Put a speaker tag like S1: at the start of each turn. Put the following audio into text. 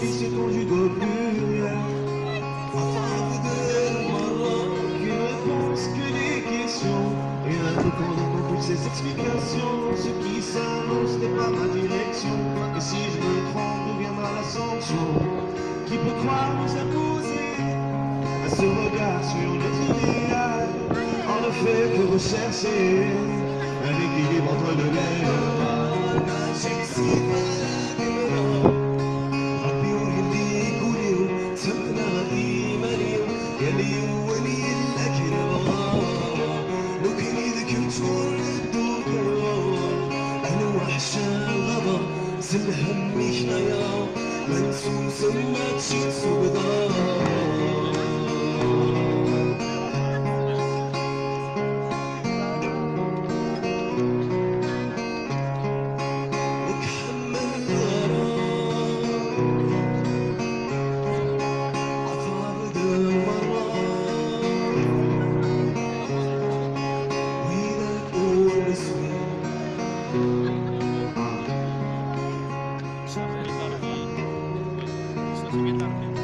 S1: c'est pluriel. Afin de voir qu'une réponse, que des questions. Et un peu dans toutes ces explications, ce qui s'annonce n'est pas ma direction. Et si je me trompe, d'où viendra la sanction? Qui peut croire nous imposer à ce regard sur notre idéal En ne fait que rechercher un équilibre entre le bien عشان الغضب زل همي هنايا منسوس ما تشيت سوق Atividade.